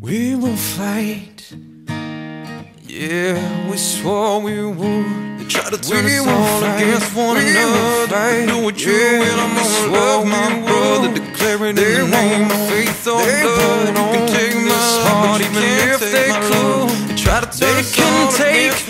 We will fight. Yeah, we swore we would. They try to turn we us all fight. against one we another. Do what you yeah, will, I'm gonna love my brother. Declaring they the name of faith or blood. You can take my heart, even if they could. They try to turn they us all against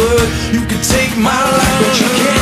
blood. You can take my life, but you can't.